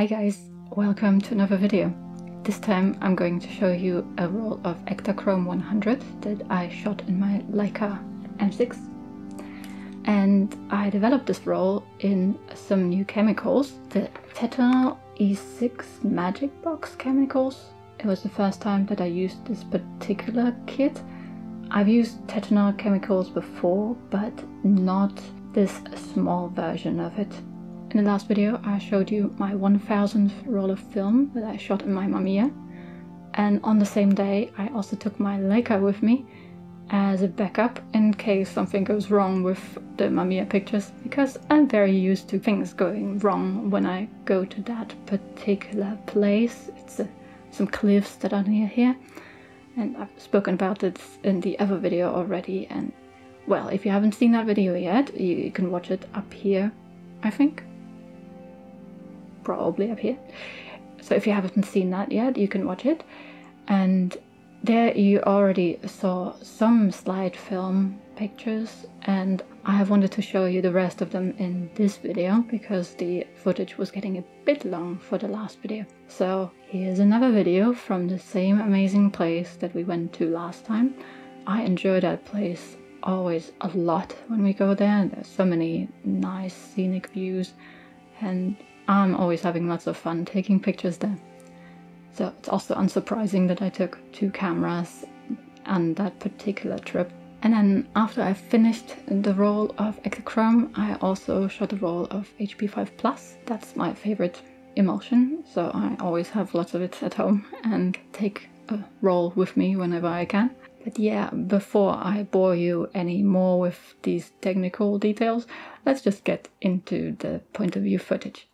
Hi guys, welcome to another video. This time I'm going to show you a roll of Ektachrome 100 that I shot in my Leica M6. And I developed this roll in some new chemicals, the Tetenal E6 Magic Box chemicals. It was the first time that I used this particular kit. I've used Tetenal chemicals before, but not this small version of it. In the last video I showed you my 1000th roll of film that I shot in my Mamiya. And on the same day I also took my Leica with me as a backup in case something goes wrong with the Mamiya pictures because I'm very used to things going wrong when I go to that particular place. It's a, some cliffs that are near here. And I've spoken about it in the other video already and well if you haven't seen that video yet you can watch it up here I think probably up here. So if you haven't seen that yet, you can watch it. And there you already saw some slide film pictures and I have wanted to show you the rest of them in this video because the footage was getting a bit long for the last video. So here's another video from the same amazing place that we went to last time. I enjoy that place always a lot when we go there. There's so many nice scenic views and I'm always having lots of fun taking pictures there. So it's also unsurprising that I took two cameras on that particular trip. And then after I finished the roll of Ektachrome, I also shot a roll of HP5 Plus. That's my favorite emulsion, so I always have lots of it at home and take a roll with me whenever I can. But yeah, before I bore you any more with these technical details, let's just get into the point of view footage.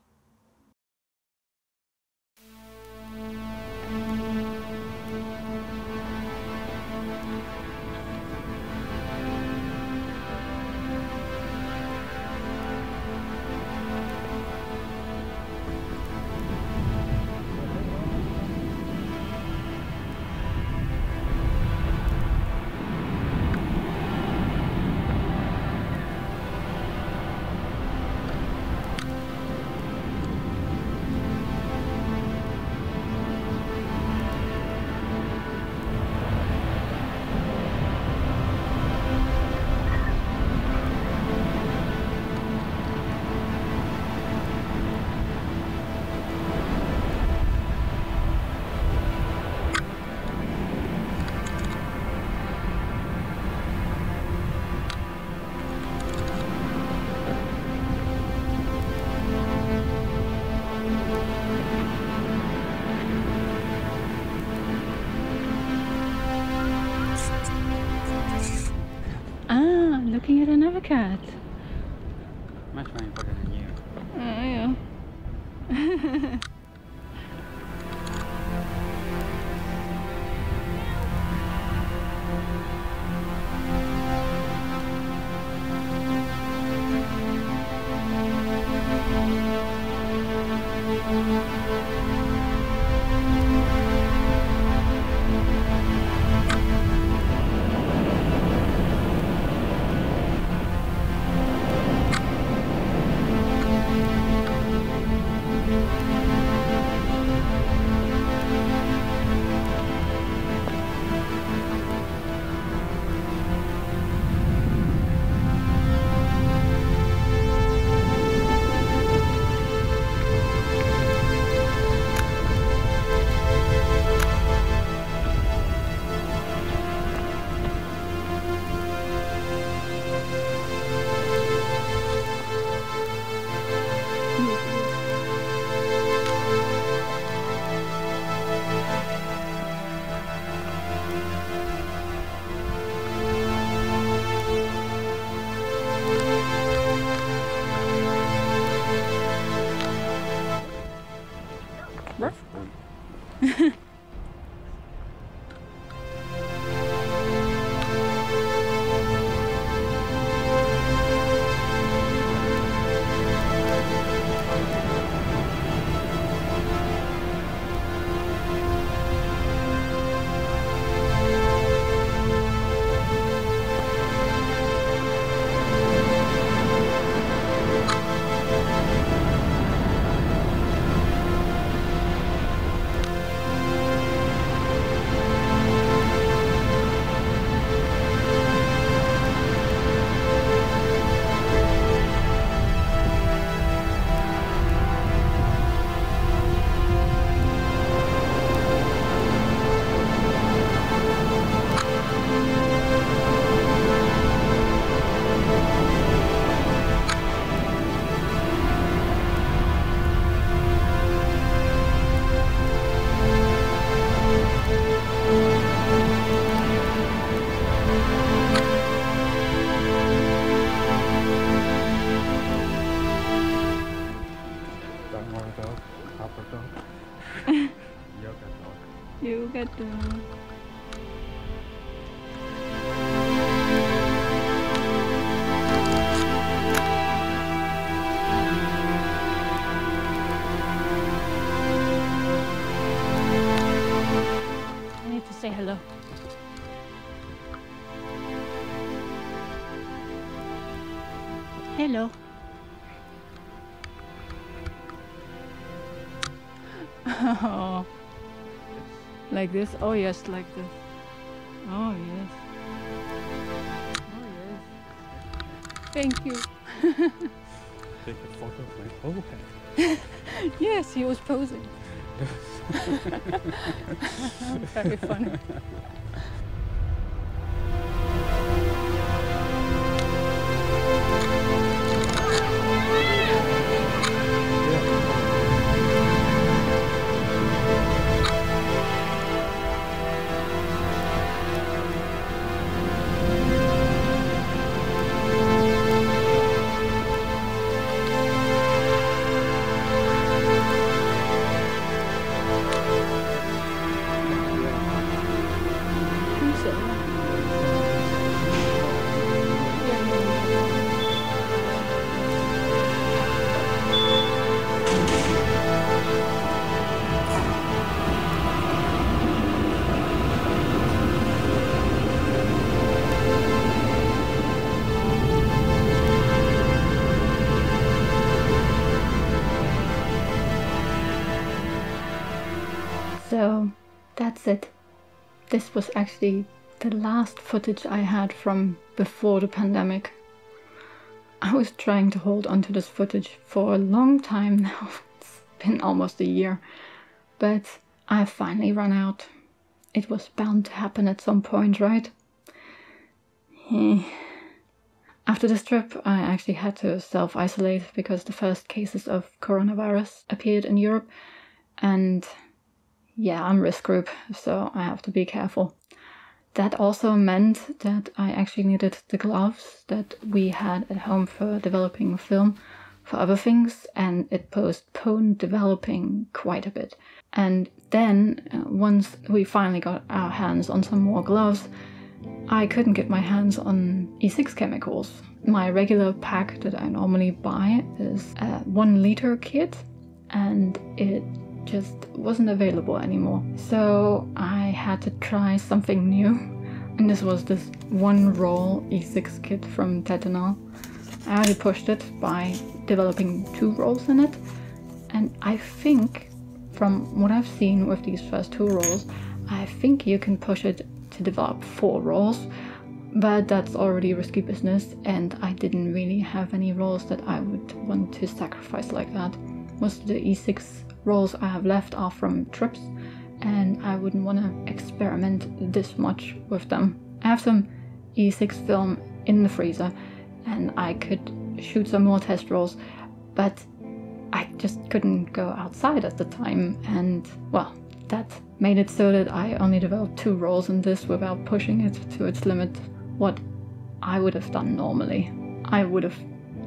At Yoga dog. Like this? Oh yes, like this. Oh yes. Oh yes. Thank you. Take a photo of my head. Yes, he was posing. Very funny. So that's it. This was actually the last footage I had from before the pandemic. I was trying to hold onto this footage for a long time now. It's been almost a year. But I've finally run out. It was bound to happen at some point, right? Eh. After this trip, I actually had to self isolate because the first cases of coronavirus appeared in Europe. And yeah, I'm risk group, so I have to be careful. That also meant that I actually needed the gloves that we had at home for developing film for other things, and it postponed developing quite a bit. And then, uh, once we finally got our hands on some more gloves, I couldn't get my hands on E6 chemicals. My regular pack that I normally buy is a one liter kit, and it just wasn't available anymore. So I had to try something new, and this was this one roll E6 kit from Tetenal. I already pushed it by developing two rolls in it, and I think from what I've seen with these first two rolls, I think you can push it to develop four rolls, but that's already risky business, and I didn't really have any rolls that I would want to sacrifice like that. Most of the E6 rolls I have left are from trips, and I wouldn't want to experiment this much with them. I have some E6 film in the freezer, and I could shoot some more test rolls, but I just couldn't go outside at the time, and well, that made it so that I only developed two rolls in this without pushing it to its limit, what I would have done normally. I would have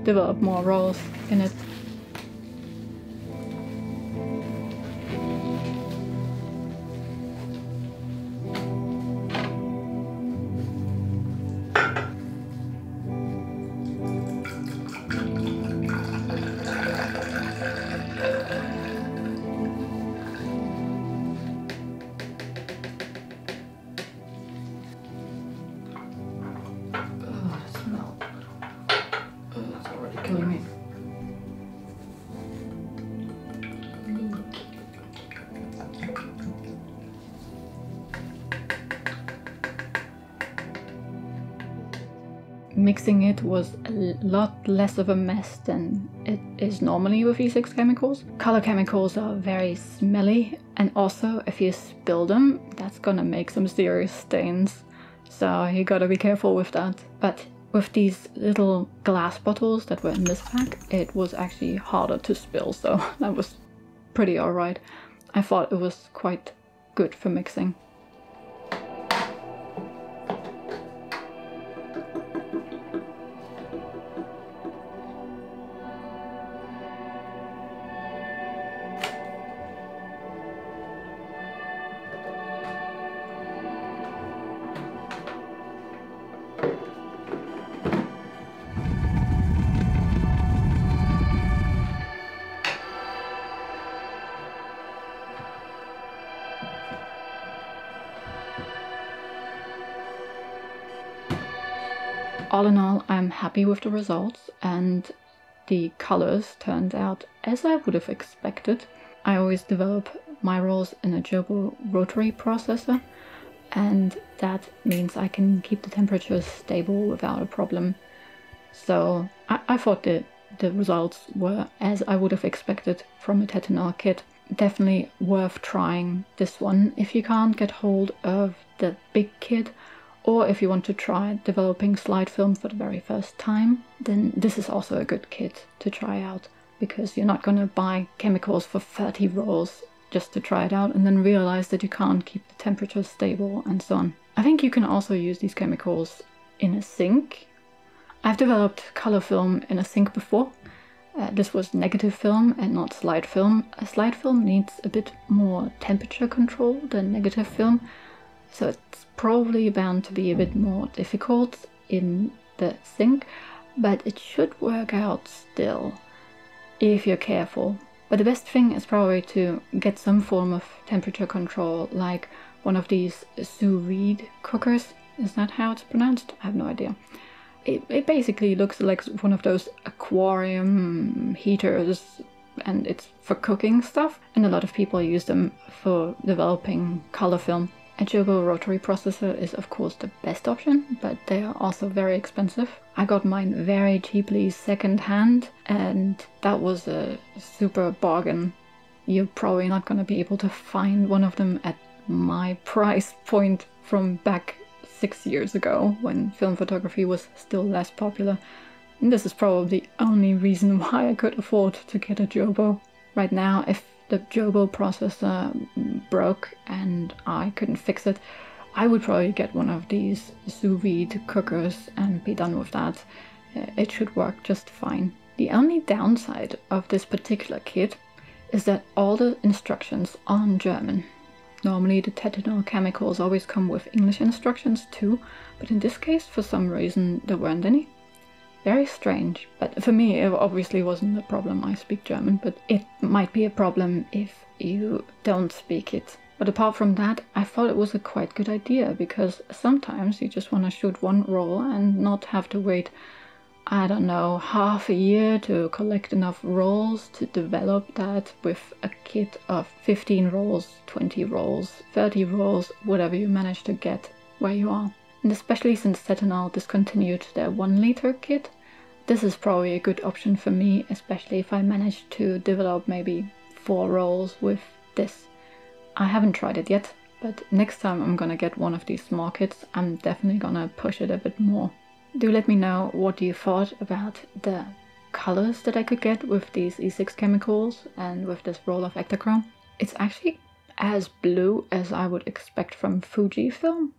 developed more rolls in it. Mixing it was a lot less of a mess than it is normally with E6 chemicals. Color chemicals are very smelly, and also if you spill them, that's gonna make some serious stains. So you gotta be careful with that. But with these little glass bottles that were in this pack, it was actually harder to spill, so that was pretty alright. I thought it was quite good for mixing. All in all, I'm happy with the results and the colors turned out as I would have expected. I always develop my rolls in a Jobo rotary processor and that means I can keep the temperatures stable without a problem. So I, I thought the, the results were as I would have expected from a Tetenal kit. Definitely worth trying this one if you can't get hold of the big kit or if you want to try developing slide film for the very first time, then this is also a good kit to try out because you're not going to buy chemicals for 30 rolls just to try it out and then realize that you can't keep the temperature stable and so on. I think you can also use these chemicals in a sink. I've developed color film in a sink before. Uh, this was negative film and not slide film. A slide film needs a bit more temperature control than negative film, so it's probably bound to be a bit more difficult in the sink, but it should work out still if you're careful. But the best thing is probably to get some form of temperature control, like one of these sous vide cookers. Is that how it's pronounced? I have no idea. It, it basically looks like one of those aquarium heaters and it's for cooking stuff and a lot of people use them for developing color film a Jobo rotary processor is of course the best option, but they are also very expensive. I got mine very cheaply second hand and that was a super bargain. You're probably not going to be able to find one of them at my price point from back six years ago when film photography was still less popular. And this is probably the only reason why I could afford to get a Jobo. Right now, if the Jobo processor broke and I couldn't fix it, I would probably get one of these sous vide cookers and be done with that. Uh, it should work just fine. The only downside of this particular kit is that all the instructions are in German. Normally the Tetenal chemicals always come with English instructions too, but in this case for some reason there weren't any. Very strange, but for me it obviously wasn't a problem. I speak German, but it might be a problem if you don't speak it. But apart from that, I thought it was a quite good idea because sometimes you just want to shoot one roll and not have to wait, I don't know, half a year to collect enough rolls to develop that with a kit of 15 rolls, 20 rolls, 30 rolls, whatever you manage to get where you are and especially since Tetenal discontinued their 1 liter kit, this is probably a good option for me, especially if I manage to develop maybe 4 rolls with this. I haven't tried it yet, but next time I'm gonna get one of these small kits, I'm definitely gonna push it a bit more. Do let me know what you thought about the colors that I could get with these E6 chemicals and with this roll of Ektachrome. It's actually as blue as I would expect from Fujifilm,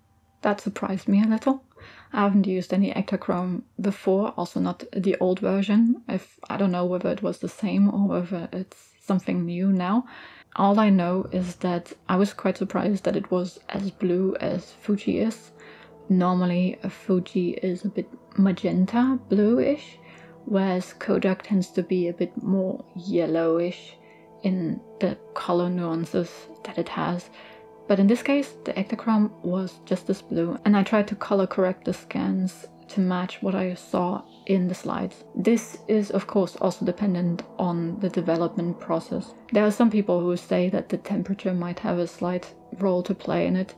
that surprised me a little. I haven't used any Ektachrome before, also not the old version. If I don't know whether it was the same or whether it's something new now. All I know is that I was quite surprised that it was as blue as Fuji is. Normally, a Fuji is a bit magenta bluish, whereas Kodak tends to be a bit more yellowish in the color nuances that it has. But in this case, the Ektachrome was just this blue, and I tried to color correct the scans to match what I saw in the slides. This is of course also dependent on the development process. There are some people who say that the temperature might have a slight role to play in it,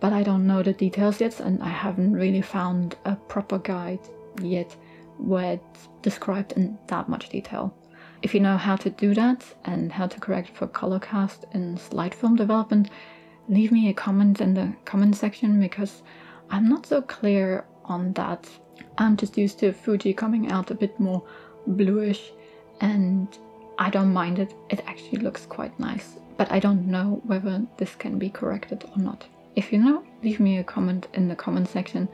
but I don't know the details yet and I haven't really found a proper guide yet where it's described in that much detail. If you know how to do that and how to correct for color cast in slide film development, leave me a comment in the comment section because I'm not so clear on that. I'm just used to Fuji coming out a bit more bluish and I don't mind it. It actually looks quite nice, but I don't know whether this can be corrected or not. If you know, leave me a comment in the comment section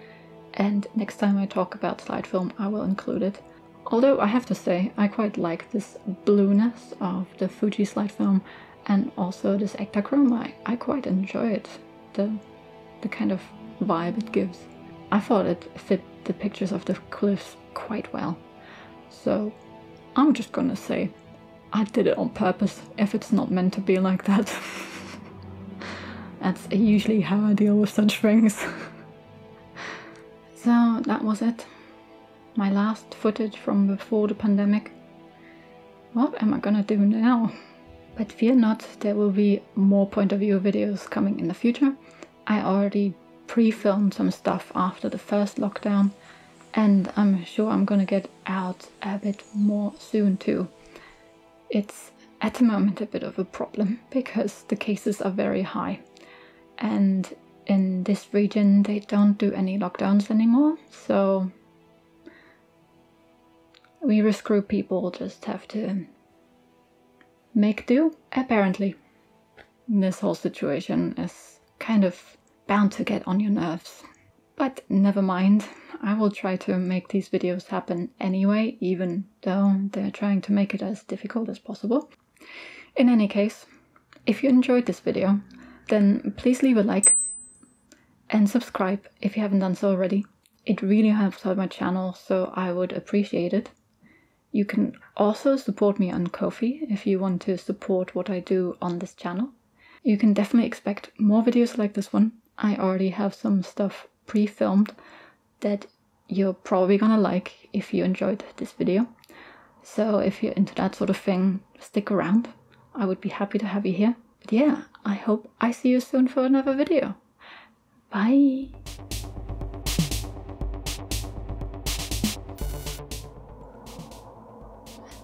and next time I talk about slide film I will include it. Although I have to say, I quite like this blueness of the Fuji slide film and also this Ektachrome, I, I quite enjoy it, the, the kind of vibe it gives. I thought it fit the pictures of the cliffs quite well. So I'm just gonna say I did it on purpose if it's not meant to be like that. That's usually how I deal with such things. so that was it. my last footage from before the pandemic. What am I gonna do now? But fear not, there will be more point of view videos coming in the future. I already pre-filmed some stuff after the first lockdown and I'm sure I'm gonna get out a bit more soon too. It's at the moment a bit of a problem because the cases are very high and in this region they don't do any lockdowns anymore so we risk group people just have to make do apparently this whole situation is kind of bound to get on your nerves but never mind i will try to make these videos happen anyway even though they're trying to make it as difficult as possible in any case if you enjoyed this video then please leave a like and subscribe if you haven't done so already. It really helps out my channel, so I would appreciate it. You can also support me on Ko-fi if you want to support what I do on this channel. You can definitely expect more videos like this one. I already have some stuff pre-filmed that you're probably gonna like if you enjoyed this video. So if you're into that sort of thing, stick around. I would be happy to have you here. But yeah, I hope I see you soon for another video. Bye.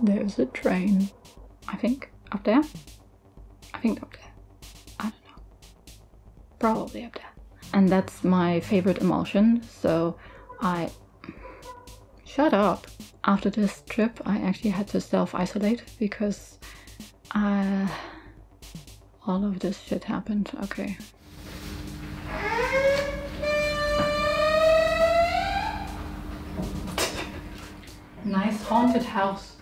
There's a train. I think up there. I think up there. I don't know. Probably up there. And that's my favorite emulsion, so I. Shut up! After this trip, I actually had to self isolate because I. All of this shit happened. Okay. nice haunted house.